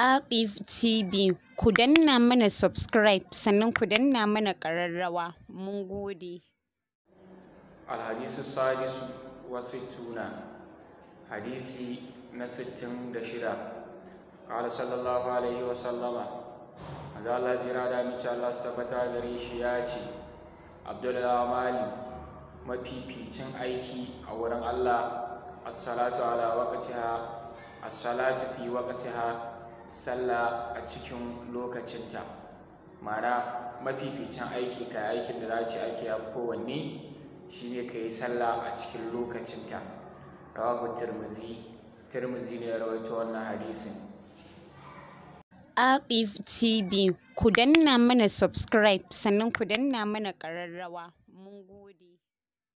Aqif TV ku danna mana subscribe sannan ku danna mana ƙararrawa. Mun gode. Alhadisu sadisu wa sittuna hadisi na sittin da shida. Ƙala sallallahu alaihi wa sallama maza Allah jira da mice Allah su gare shi ya ce Abdullahi Mali mafificin aiki a wurin Allah as-salatu ala waqtiha as-salatu fi waqtiha sallah a cikin lokacinta. Ma'ana mafificin aiki ka aikin da za ci ake ya kowanne shine ka yi sallah a cikin lokacinta. Rawahu tirmizi. Tirmizi ne ya rawaito wannan hadisin. Aqif TV ku danna mana subscribe sannan ku danna mana ƙararrawa. Mun gode.